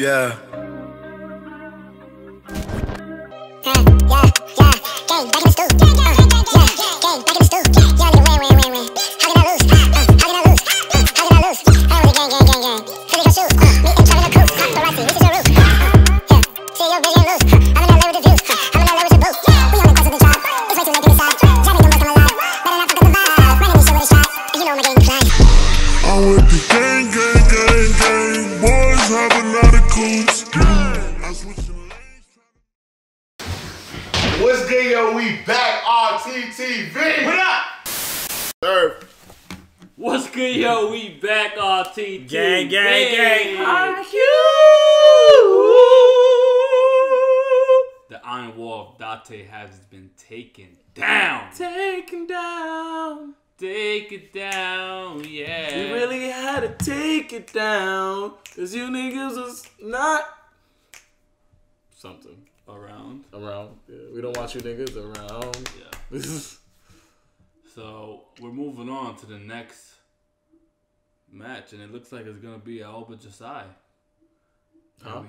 Yeah. Yeah, yeah, yeah. Gang, back in the stool. Yeah, down. Cause you niggas was not something around. around. Yeah, we don't want you niggas around. Yeah. So we're moving on to the next match, and it looks like it's gonna be Aoba Johsai. Huh?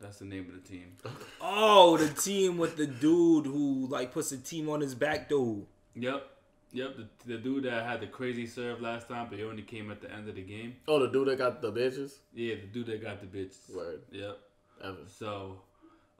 That's the name of the team. Oh, the team with the dude who like puts the team on his back, dude. Yep. Yep, the, the dude that had the crazy serve last time, but he only came at the end of the game. Oh, the dude that got the bitches? Yeah, the dude that got the bitches. Word. Yep. Ever. So,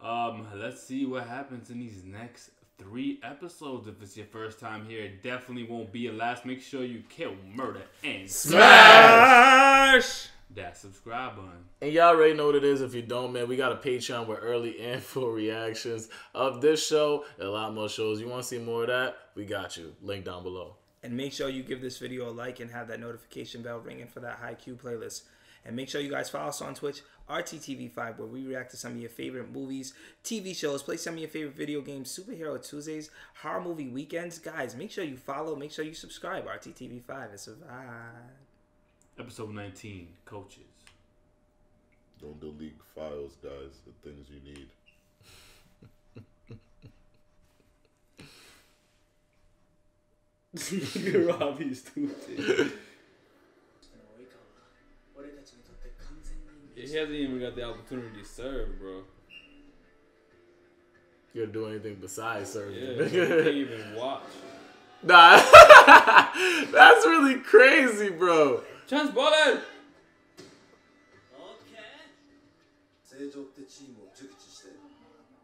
um, let's see what happens in these next three episodes. If it's your first time here, it definitely won't be your last. Make sure you kill, murder, and Smash! That subscribe button. And y'all already know what it is. If you don't, man, we got a Patreon with early and full reactions of this show and a lot more shows. You want to see more of that? We got you. Link down below. And make sure you give this video a like and have that notification bell ringing for that Haikyu playlist. And make sure you guys follow us on Twitch, RTTV5, where we react to some of your favorite movies, TV shows, play some of your favorite video games, Superhero Tuesdays, horror movie weekends. Guys, make sure you follow, make sure you subscribe, RTTV5. It's a vibe. Episode 19, coaches. Don't delete files, guys. The things you need. Robbie stupid. He hasn't even got the opportunity to serve, bro. You gotta do anything besides serving. Yeah, he can't even watch. Nah, that's really crazy, bro. Chance Ballin! 正常ってチームを熟知して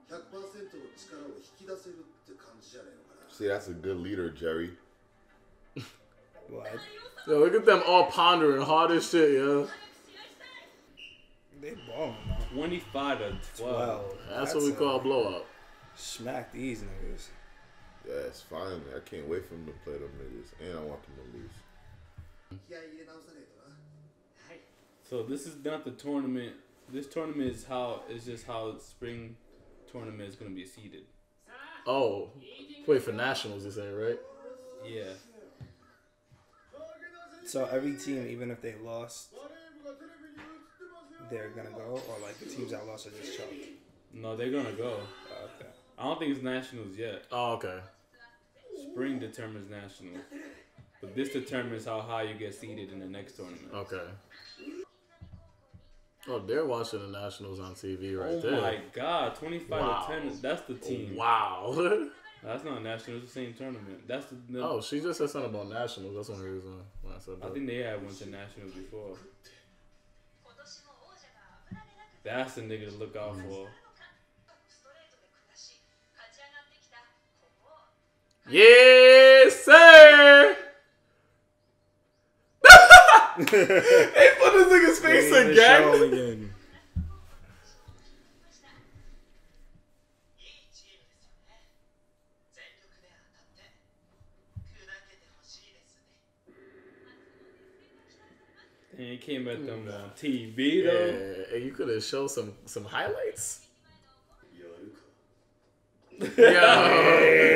100%の力を引き出せるって感じじゃねえのかな See, that's a good leader, Jerry. What? Yo, look at them all pondering hard as shit, yo. They balling. 25 to 12. Well, That's, what we call a blowout. Smack these niggas. Yes, finally. I can't wait for him to play them niggas. And I want them to lose. Mm-hmm. So this is not the tournament. This tournament is how is just how spring tournament is gonna be seeded. Oh, wait for nationals, you saying, right? Yeah. So every team, even if they lost, they're gonna go, or like the teams that lost are just choked. No, they're gonna go. Okay. I don't think it's nationals yet. Oh, okay. Spring determines nationals. This determines how high you get seeded in the next tournament. Okay. Oh, they're watching the nationals on TV right Oh there. Oh my god, 25 Wow. to 10. That's the team. Oh, wow. That's not nationals, it's the same tournament. That's the, the oh, she just said something about nationals. That's one reason why I said I think they had went to nationals before. That's the nigga to look out for. Yes, sir they put this nigga's face again. again. And it came at them the hmm. TV though. Yeah, and you could have showed some some highlights. Yo.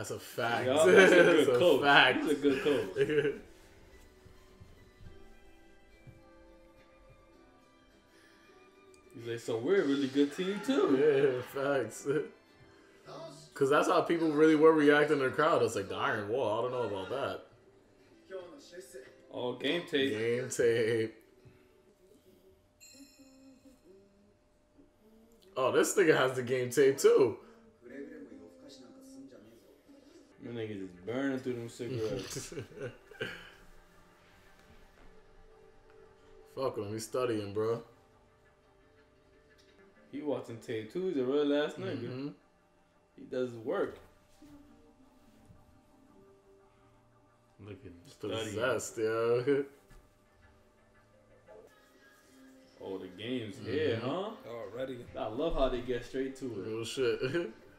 That's a fact. Yo, that's a good that's coach. A fact. He's a good coach. He's like, so we're a really good team too. Yeah, facts. Cause that's how people really were reacting in the crowd. It's like the Iron Wall. I don't know about that. Oh, game tape. Game tape. Oh, this nigga has the game tape too. My nigga just burning through them cigarettes. Fuck him, he's studying, bro. he watching tape too. He's a real ass nigga. Mhm. He does his work. Look at him studying. Possessed, yo. Oh, the game's here, huh? Already. I love how they get straight to it. Real shit.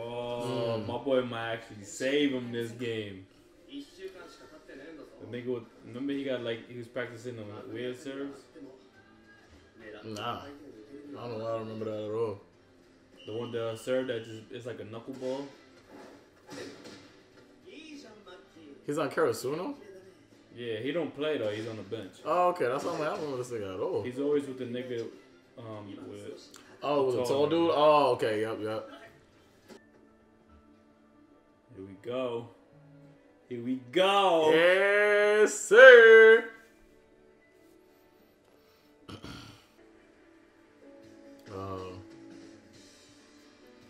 Oh, mm. my boy might actually save him this game. The nigga, with, remember he got like he was practicing on weird serves. Nah, I don't know. I remember that at all. The one that served that just it's like a knuckleball. He's on Karasuno? Yeah, he don't play though. He's on the bench. Oh, okay. That's not I'm I don't this nigga at all. He's always with the nigga. Um, with oh, with tall, dude. Oh, okay. Yep, yep. Here we go. Here we go. Yes, sir. Oh.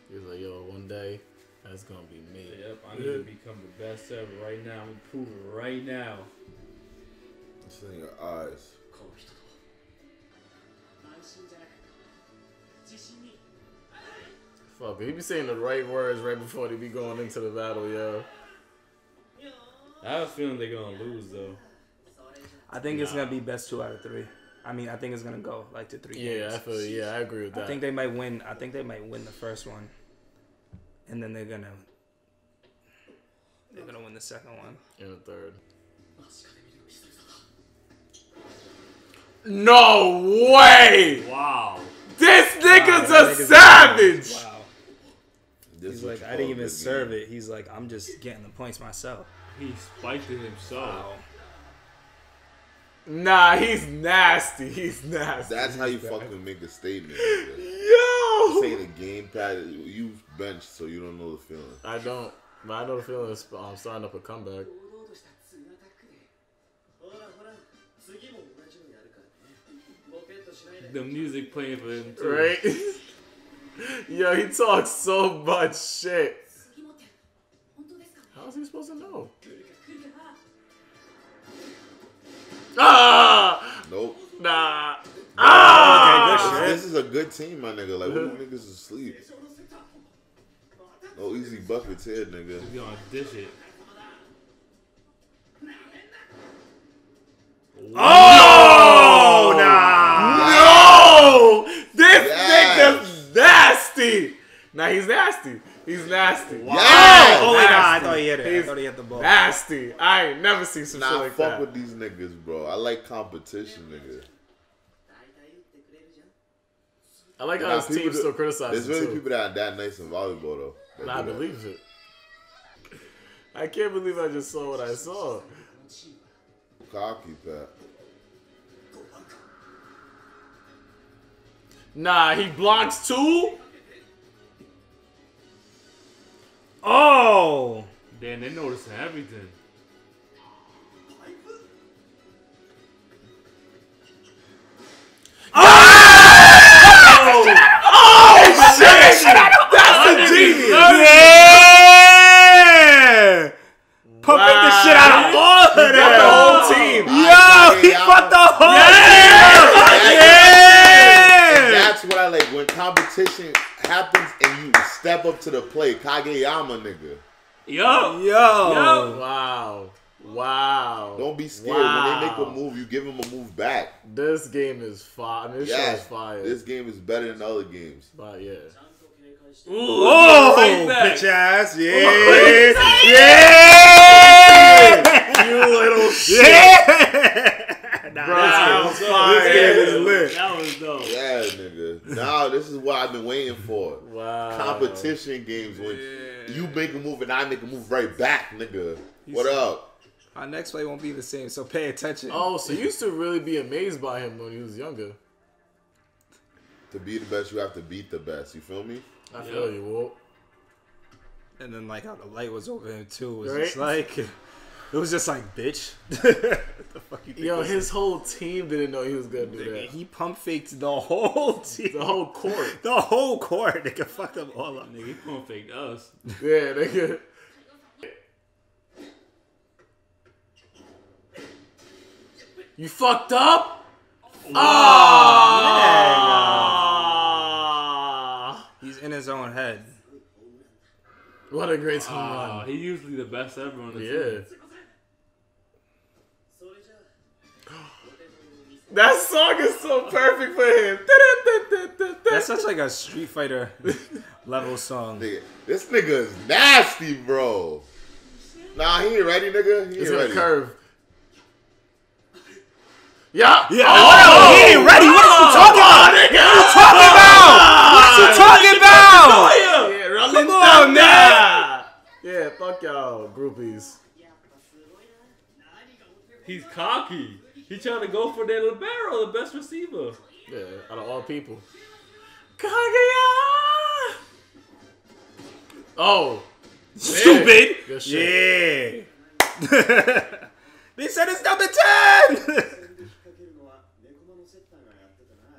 He's like, yo, one day that's gonna be me. Yep, I need to become the best ever right now. I'm prove it right now. It's in your eyes. Fuck, he be saying the right words right before they be going into the battle, yo. I have a feeling they're gonna lose though. I think it's gonna be best two out of three. I mean, I think it's gonna go like to three. Yeah, I feel. Yeah, I agree with that. I think they might win. I think they might win the first one, and then they're gonna they're gonna win the second one. and the third. No way! Wow. This nigga's Wow, a savage. Wow. This He's like, I didn't even serve game. it. He's like, I'm just getting the points myself. He spiked it himself. Wow. Nah, he's nasty. He's nasty. That's how you fucking make a statement. Yo, saying the game pad. You've benched, so you don't know the feeling. I don't, but I know the feeling is um, starting up a comeback. The music playing for him too. Right. Yo, he talks so much shit. How's he supposed to know? Ah! Nope. Nah. Ah! Okay, this, this, is a good team, my nigga. Like, who niggas asleep? Oh, easy buckets head, nigga. He's gonna dish it. Oh! Now he's nasty. He's nasty. Wow. Yeah. Oh, my God. I thought he had it. He's I thought he the ball. Nasty. I ain't never seen some nah, shit like fuck with these niggas, bro. I like competition, nigga. I like how his team do, still criticizes There's really too. people that are that nice in volleyball, though. Nah, I believe it. I can't believe I just saw what I saw. Cocky, Pat. Nah, he blocks two? Oh, Damn, they noticing everything. Oh, oh! oh, oh shit! That's a genius! yeah! Pumping the shit out of all of them! The whole team. Yo, he fucked the whole team. And that's what I like when competition happens and you step up to the plate. Kageyama, nigga. Yo. Yo. Yo. Wow. Wow. Don't be scared when they make a move. You give them a move back. This game is fire. I mean, this show Yeah, is fire. this game is better than other games. but yeah. Oh, right bitch ass. Yeah. yeah. You little shit. Yeah. Nah, Bro, this that game- was fire. This game is lit. That was dope. Yeah, nigga. Now this is what I've been waiting for. Wow. Competition games when you make a move and I make a move right back, nigga. What up? Our next play won't be the same, so pay attention. Oh, so you used to really be amazed by him when he was younger. To be the best, you have to beat the best. You feel me? I feel you, Walt. And then like how the light was over him too. It was Right. just like it was just like bitch. the fuck you think Yo, this his whole team didn't know he was gonna do that. he pump faked the whole team. The whole court. the whole court. Nigga fucked them all up, nigga. He gonna fake us. Yeah, nigga. You fucked up? Ah! He's in his own head. What a great home Ah, run. he usually the best ever on the Yeah. team. That song is so perfect for him. That's such like a Street Fighter level song. Nigga, this nigga is nasty, bro. Nah, he ain't ready, nigga. He He's ain't gonna ready. curve. Yeah. Yeah, Oh, oh he ain't ready. What oh, are you talking about? nigga? Talking about? What you talking about? Yeah, rolling Come on, thunder. Yeah, fuck y'all, groupies. He's cocky. He tried to go for that libero, the best receiver. Yeah, out of all people. Kaguya! Oh. Stupid. Yeah. they said it's number 10.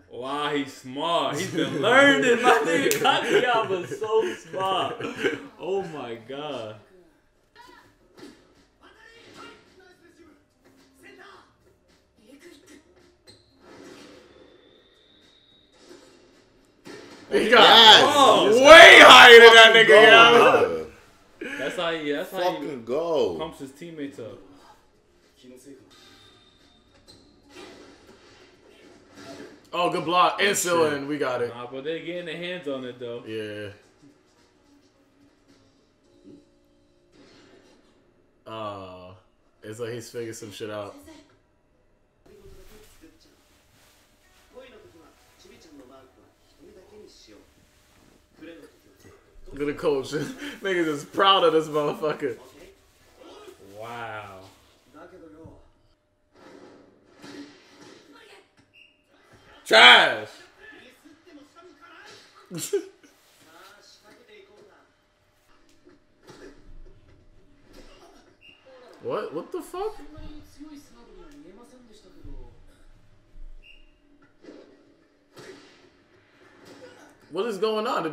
wow, he's smart. He's been learning. My nigga Kaguya was so smart. Oh my god. He got yes. oh, way higher than that nigga, go, yeah. That's how he. That's fucking how fucking he go. pumps his teammates up. Oh, good block. Insulin, we got it. Nah, but they're getting their hands on it though. Yeah. Uh, it's like he's figuring some shit out. Coach. Niggas is proud of this motherfucker.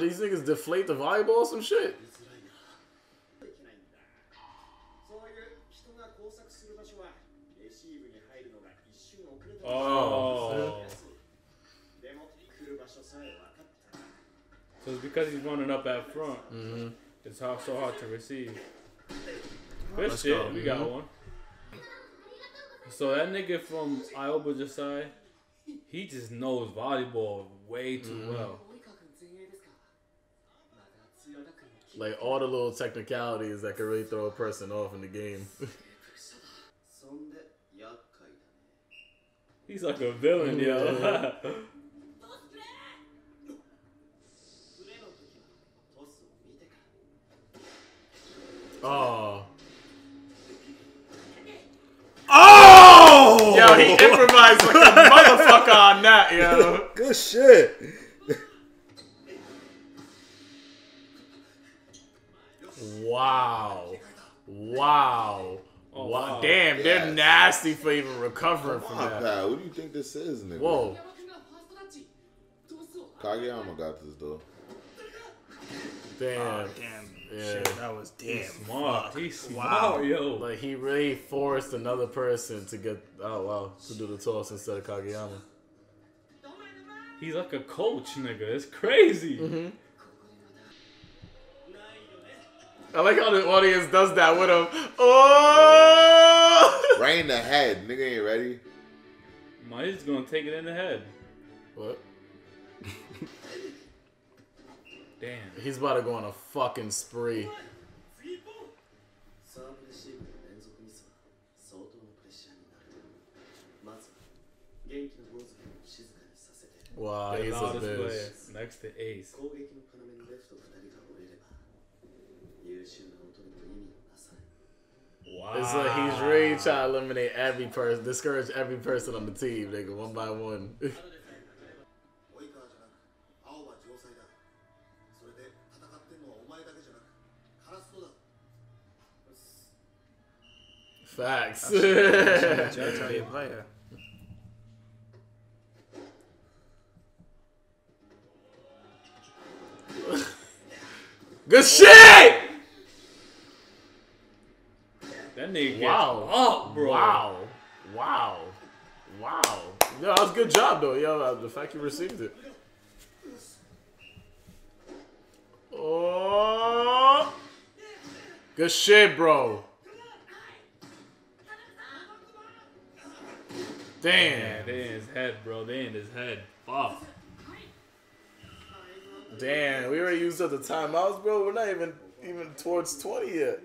these niggas deflate the volleyball some shit. Oh. So it's because he's running up at front. Mm-hmm. It's hard, so hard to receive. Good Let's shit. Go. We got mm-hmm. one. So that nigga from Aoba Johsai, he just knows volleyball way too mm-hmm. well. like all the little technicalities that could really throw a person off in the game. He's like a villain, yo. oh. Oh! Yo, he improvised like a motherfucker on that, yo. Good shit. Wow. Wow. Oh, wow. Damn, yes. they're nasty for even recovering from that. Pal, what do you think this is, nigga? Whoa. Kageyama got this, though. Damn. Oh, damn. Yeah. Shit, that was damn. He's smart. He's smart, wow. yo. Like, he really forced another person to get, oh, wow, to do the toss instead of Kageyama. He's like a coach, nigga. It's crazy. Mm-hmm. I like how the audience does that with him. Oh! Right in the head. Nigga ain't ready. Mike's gonna take it in the head. What? Damn. He's about to go on a fucking spree. Wow, he's a bitch. Next to Ace. 優秀な音でも意味をなさない Wow. Is It's like he's really trying to eliminate every person, discourage every person on the team, nigga, one by one. 及川じゃなく青は城西だそれで戦ってんのはお前だけじゃなくカラストだ Facts. Judge how you play her. Good shit! That nigga Wow. up, bro. Wow. Wow. Wow. Yo, that was a good job, though. Yo, uh, the fact you received it. Oh. Good shit, bro. Damn. they in his head, bro. They in his head. Fuck. Damn. We already used up the timeouts, bro. We're not even even towards 20 yet.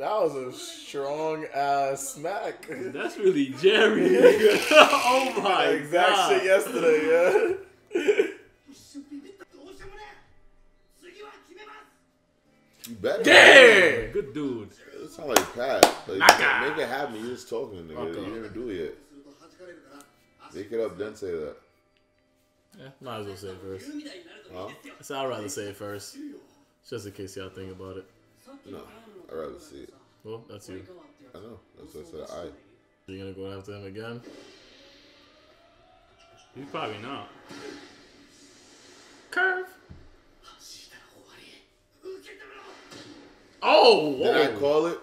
That was a strong ass smack. That's really Jerry. oh my exact god. shit yesterday, yeah. You better. Damn! Good dude. It sounds like Pat. Like, Naka. make it happen. You're just talking nigga. You didn't do it yet. Make it up, then say that. Yeah, might as well say it first. Huh? So I'd rather say it first. Just in case y'all think about it. No. I'd rather see it. Well, that's you. I know. That's what I said. I. So you gonna go after him again? You probably not. Curve. Oh! Whoa. Did I call it?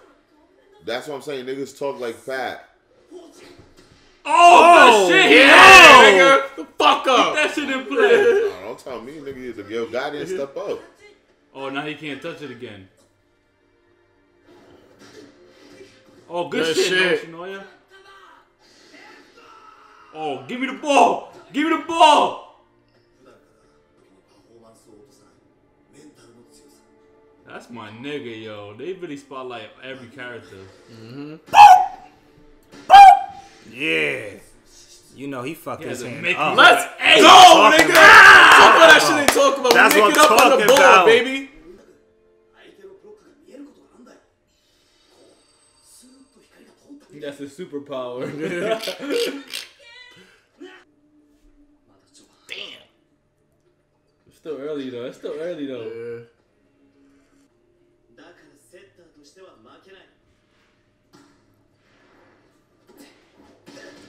That's what I'm saying. Niggas talk like fat. Oh, oh shit! Yeah, nigga, the fuck up. That shit in play. No, don't tell me, nigga. Yo, God didn't step up. Oh, now he can't touch it again. Oh, good, shit, shit. Oh, give me the ball! Give me the ball! That's my nigga, yo. They really spotlight every character. Mm-hmm. Boop! Boop! Yeah. You know he fucked he his hand make up. Let's go, nigga! Talk about that shit they talk about. That's we make it up on the board, baby. That's a superpower. まだ序盤 it's still early though. It's still early though. Yeah. だからセッターとしては負けない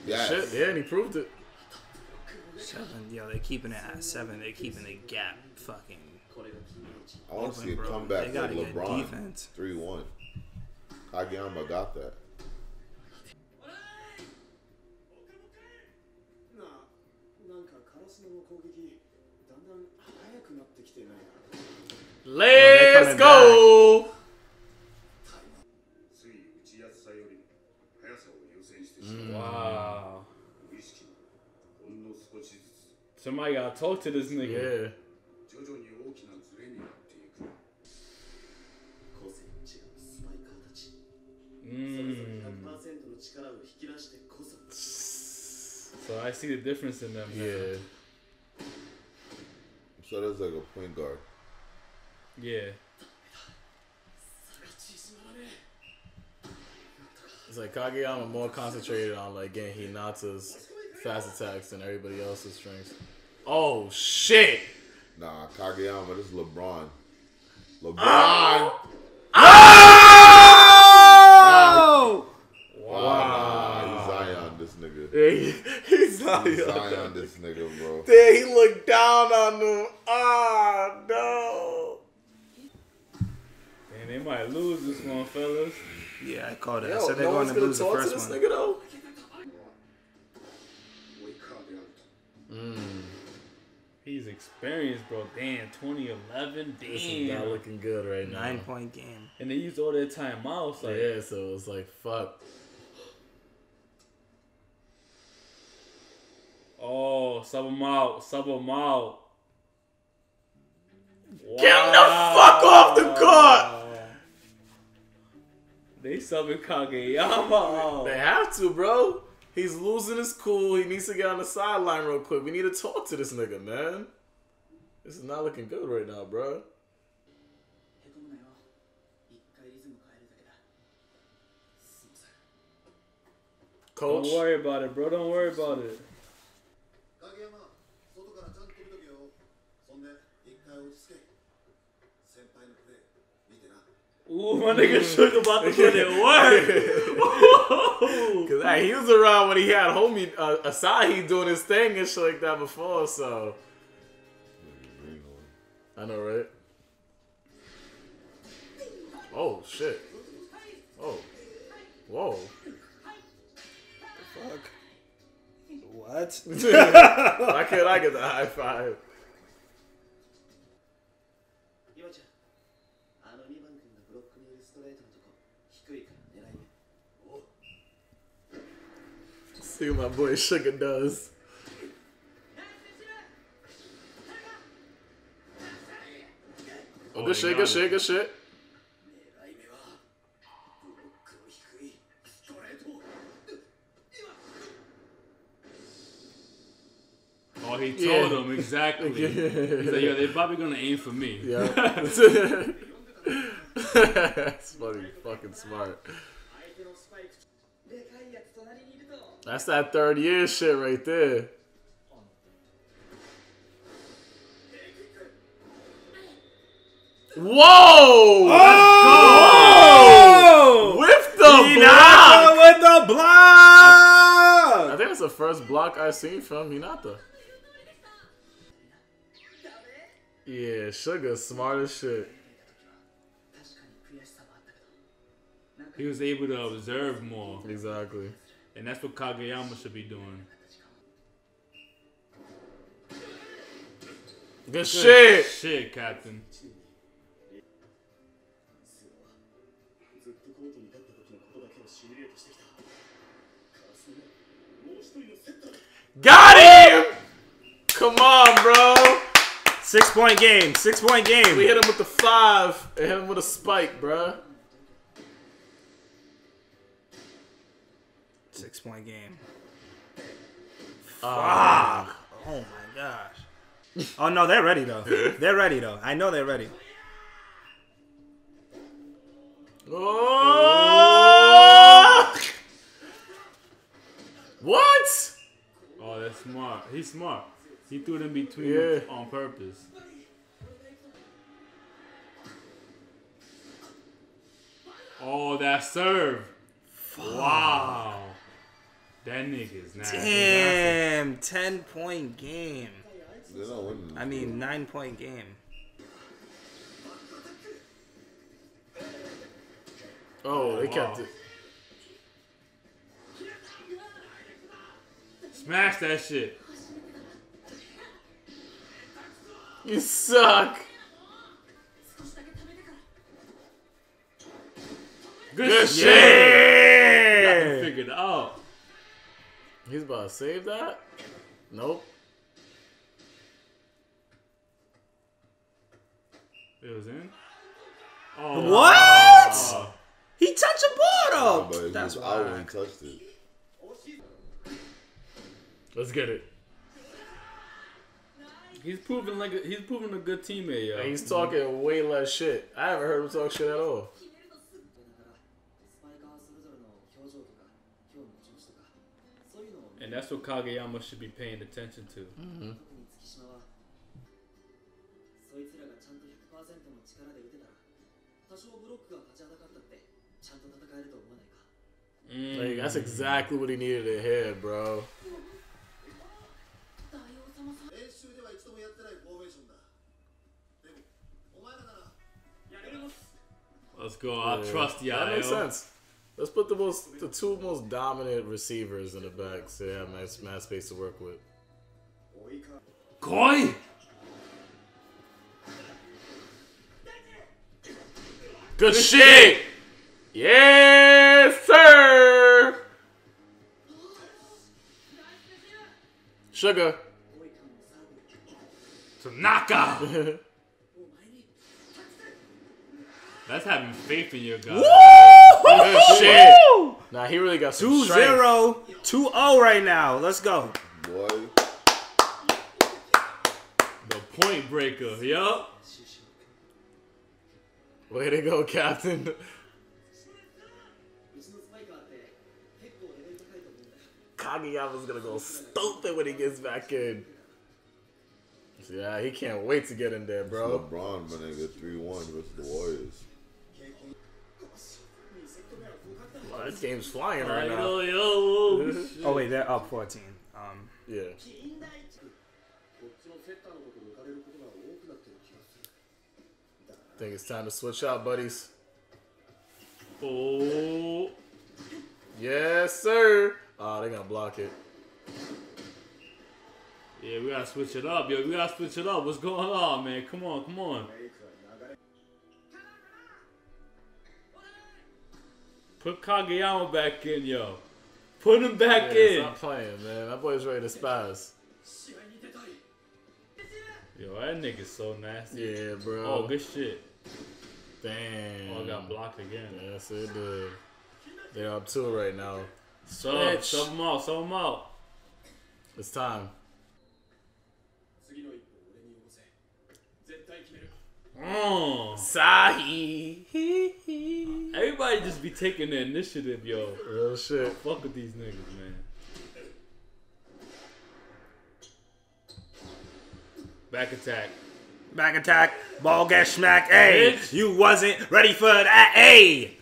Yes. Shit, yeah, and he proved it. Seven. Yo, they're keeping it at seven. They're keeping the gap fucking I want to see a open, bro. comeback They got like a good LeBron. defense. 3 1. Kageyama got that. Let's go! Wow. Somebody gotta talk to this nigga. Yeah. see the difference in them. Now. Yeah. So that's like a point guard. Yeah. It's like Kageyama more concentrated on like getting Hinata's fast attacks than everybody else's strengths. Oh shit! Nah, Kageyama, this is LeBron. Ah! LeBron. Oh. Zion, this nigga, bro. There, he looked down on them. Ah, oh, no. And they might lose this one, fellas. Yeah, I called it. Yo, I said they're no going to lose the first one. Nigga, though. Mm. He's experienced, bro. Damn, 2011. Damn. This is not looking good right now. Nine point game. And they used all their timeouts. Like, yeah, so it was like, fuck. Oh, sub him out. Sub him out. Wow. Get him the fuck off the court! They subbing Kageyama. They have to, bro. He's losing his cool. He needs to get on the sideline real quick. We need to talk to this nigga, man. This is not looking good right now, bro. Coach. Don't worry about it, bro. Don't worry about it. Ooh, my nigga shook about to put it work. Cause hey, he was around when he had homie uh, Asahi doing his thing and shit like that before, so I know, right? Oh shit! Oh, whoa! Fuck. What? Why can't I get the high five? See what my boy Sugar does. Oh, good shit, good shit, good shit. Oh, he told yeah. him exactly. yeah. He's like, yo, they're probably gonna aim for me. Yeah. That's funny. Fucking smart. That's that third year shit right there. Whoa! Oh! With the block! With the block! I, I think that's the first block I've seen from Hinata. Yeah, Sugar smart as shit. He was able to observe more. Exactly. And that's what Kageyama should be doing. Good, good shit. Shit, Captain. Got him! Come on, bro. Six point game. Six point game. We hit him with the five and hit him with a spike, bro. Six point game. Ah. Fuck. Oh my gosh. Oh no, they're ready though. They're ready though. I know they're ready. Oh! What? Oh, that's smart. He's smart. He threw it in between Yeah. on purpose. Oh, that serve. Wow. That nigga's nasty. Damn, ten point game. They're not winning. I mean, nine point game. Oh, they kept wow. it. Smash that shit. You suck. Good, Good shit. Yeah. Figured it out. He's about to save that? Nope. It was in. Oh, What? wow. He touched the Nah, ball but though. That's why out when why. he touched it. Let's get it. He's proving like a, he's proving a good teammate, yo. And he's talking way less shit. I haven't heard him talk shit at all. and that's what Kageyama should be paying attention to. Mm-hmm. Mm. Like, that's exactly what he needed to hear, bro. Let's go. I yeah. trust you. That makes sense. Let's put the most, the two most dominant receivers in the back so they have nice mass space to work with. Koi. Good shit. Yes, sir. Sugar. Tanaka. That's having faith in your guy. Woo! Shit. Nah, he really got some 2 strength. 2 0 right now. Let's go. Boy. The point breaker. Yup. Way to go, Captain. Kageyama's gonna go stupid when he gets back in. Yeah, he can't wait to get in there, bro. It's LeBron, my nigga, three one with the Warriors. this game's flying right now. Oh, oh, oh wait, they're up 14. Um, yeah. Think it's time to switch out, buddies. Oh. Yes, sir. Ah, oh, they're gonna block it. Yeah, we gotta switch it up, yo. We gotta switch it up. What's going on, man? Come on, come on. Put Kageyama back in, yo. Put him back yeah, in. Stop playing, man. That boy's ready to spaz. Yo, that nigga's so nasty. Yeah, bro. Oh, good shit. Damn. Oh, I got blocked again. Yes, it did. They're up two right now. So, Bitch. sub them out, sub them out. It's time. Oh. Sahi. Everybody just be taking the initiative, yo. Real shit. Fuck with these niggas, man. Back attack. back attack. Ball get smacked. Hey, Bitch. you wasn't ready for that. Hey.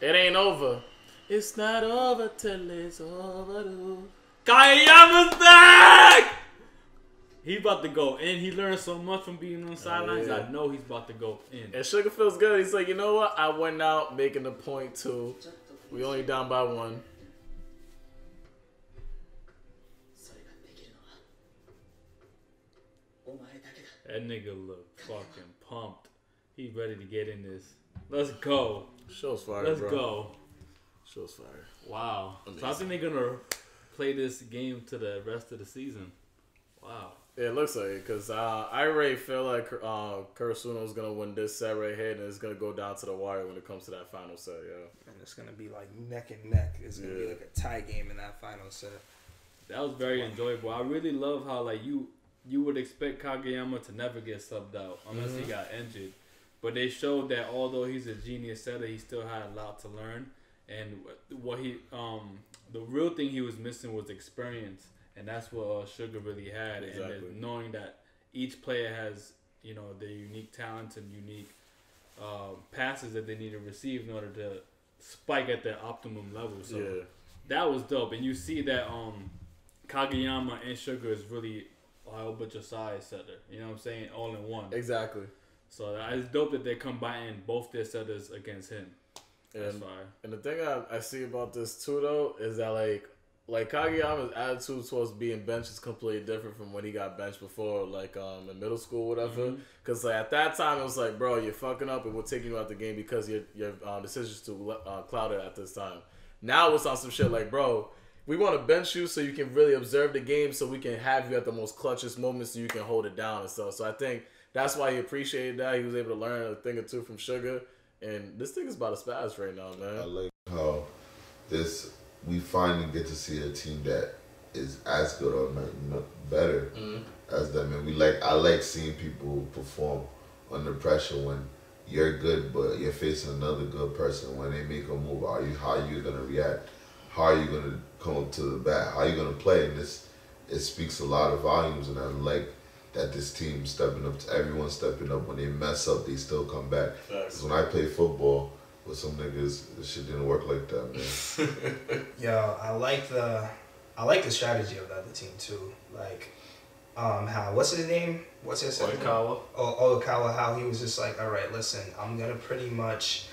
It ain't over. It's not over till it's over. dude. Kayama's back! He about to go in. He learned so much from being on the oh, sidelines. Oh, yeah. I know he's about to go in. And Sugar feels good. He's like, you know what? I went out making the point too. We only down by one. That nigga look fucking pumped. He ready to get in this. Let's go. Show's fire. Let's bro. go. Show's fire. Wow. Amazing. So I think they're gonna play this game to the rest of the season. Wow. Yeah, it looks like it because uh, I already feel like uh, Karasuno's gonna win this set right here, and it's gonna go down to the wire when it comes to that final set. Yeah. And it's gonna be like neck and neck. It's gonna be like a tie game in that final set. That was very enjoyable. I really love how like you you would expect Kageyama to never get subbed out unless he got injured. But they showed that although he's a genius setter, he still had a lot to learn. And what he um the real thing he was missing was experience, and that's what uh, Sugar really had. And Exactly. then knowing that each player has you know their unique talents and unique uh, passes that they need to receive in order to spike at their optimum level. So Yeah. that was dope, and you see that um Kageyama and Sugar is really a whole bunch of size setter. You know what I'm saying? All in one. Exactly. So that- it's dope that they're combining both their setters against him. That's And, and the thing I, I see about this too though is that like like Kageyama's attitude towards being benched is completely different from when he got benched before, like um in middle school, whatever. Because like at that time it was like, bro, you're fucking up, and we're taking you out the game because your your uh, decisions too uh, clouded at this time. Now it's on some shit like, bro, we want to bench you so you can really observe the game, so we can have you at the most clutchest moments, so you can hold it down and stuff. So I think that's why he appreciated that. He was able to learn a thing or two from Sugar, and this thing is about to spaz right now, man. I like how this we finally get to see a team that is as good or better mm-hmm. as them, and we like. I like seeing people perform under pressure when you're good, but you're facing another good person. When they make a move, are you how are you gonna react? How are you gonna come up to the bat? How are you gonna play? And this it speaks a lot of volumes, and I like that this team stepping up. To, everyone stepping up when they mess up, they still come back. Facts. 'Cause when I play football with some niggas, this shit didn't work like that, man. Yo, I like the I like the strategy of the other team too. Like, um, how what's his name? What's his name? Oikawa. Oh, Oikawa. How he was just like, all right, listen, I'm gonna pretty much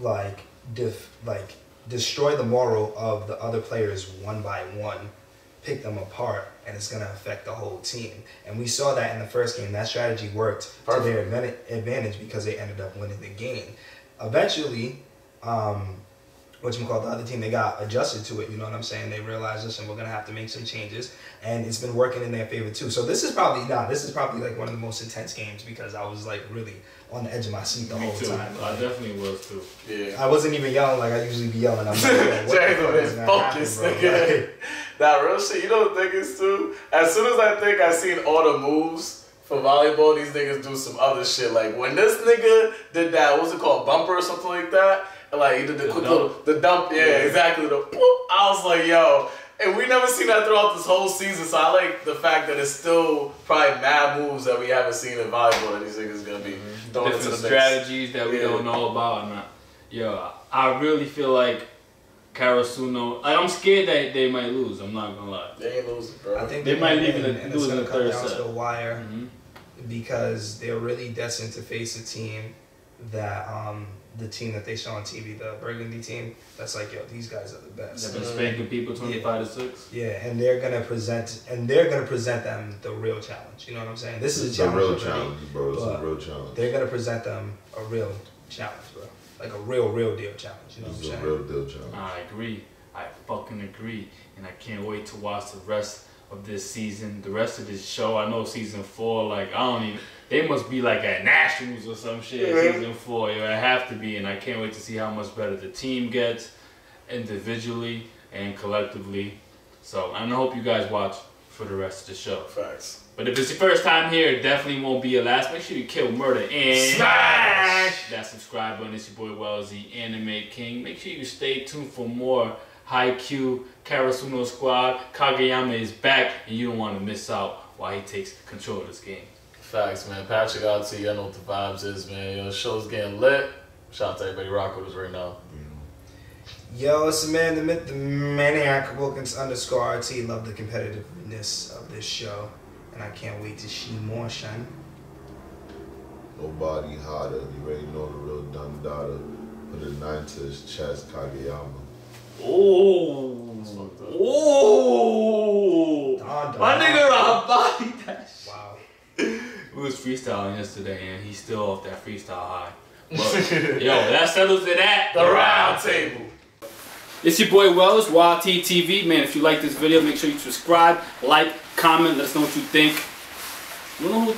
like def- like destroy the moral of the other players one by one, pick them apart, and it's gonna affect the whole team. And we saw that in the first game. That strategy worked to their advantage because they ended up winning the game. Eventually, um, what you call the other team, they got adjusted to it. You know what I'm saying? They realized, listen, we're gonna have to make some changes, and it's been working in their favor too. So this is probably nah, this is probably like one of the most intense games because I was like really on the edge of my seat the Me whole too. time. I Like, definitely was too. Yeah. I wasn't even yelling like I usually be yelling. I'm like, yo, what the fuck is his gonna focus, nigga. Like, That real shit. You know what the thing is too? As soon as I think I seen all the moves for volleyball, these niggas do some other shit. Like when this nigga did that, what's it called, bumper or something like that? And like he did the, The quick dump. little, the dump. Yeah, exactly. The poop. I was like, yo. And we never seen that throughout this whole season, so I like the fact that it's still probably mad moves that we haven't seen in volleyball that these niggas gonna be throwing into Different the mix. strategies that we Yeah. don't know about. And I, yo, I really feel like Karasuno. Like, I'm scared that they might lose. I'm not gonna lie. They ain't losing, bro. I think They they're might gonna leave in the- lose in gonna the come third set. the wire Mhm. Because they're really destined to face a team that um the team that they show on TV, the Burgundy team. That's like yo, these guys are the best. They've been spanking people 25 to six. Yeah, and they're gonna present and they're gonna present them the real challenge. You know what I'm saying? This is It's a a challenge. real already, challenge, bro. It's a real challenge. They're gonna present them a real challenge, bro. Like a real, real deal challenge. You know what It's I'm a saying? real deal challenge. I agree. I fucking agree. And I can't wait to watch the rest of this season, the rest of this show. I know season four, like, I don't even. They must be like at Nationals or some shit. Yeah. Season four, yeah, I have to be, and I can't wait to see how much better the team gets, individually and collectively. So I hope you guys watch for the rest of the show. Facts. But if it's your first time here, it definitely won't be your last. Make sure you kill murder and Smash! that subscribe button. It's your boy Wellz, the Anime King. Make sure you stay tuned for more Haikyu, Karasuno Squad. Kageyama is back, and you don't want to miss out while he takes control of this game. Facts, man. Patrick out to you. I know what the vibes is, man. Yo, show's getting lit. Shout out to everybody rock with us right now. Yo, it's the man, the myth, the maniac, Wilkins underscore RT. Love the competitiveness of this show, and I can't wait to see more, Shine. Nobody hotter. You already know the real dumb daughter. Put a nine to his chest, Kageyama. Oh, oh, oh. Dun, dun, my dun. nigga Rob body that shit. Wow. We was freestyling yesterday, and he's still off that freestyle high. But, yo, that settles it at The round table. It's your boy Wellz, YT TV. Man, if you like this video, make sure you subscribe, like, comment, let us know what you think. You know who